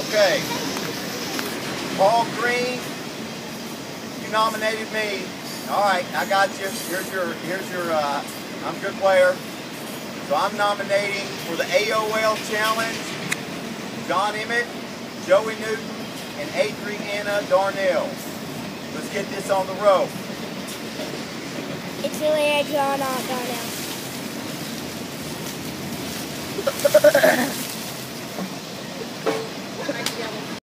Okay. Paul Green, you nominated me. All right, I got you. Here's your, here's your, uh, I'm a good player. So I'm nominating for the ALS Challenge, John Emmett, Joey Newton, and Adriana Darnell. Let's get this on the road. It's really John Darnell.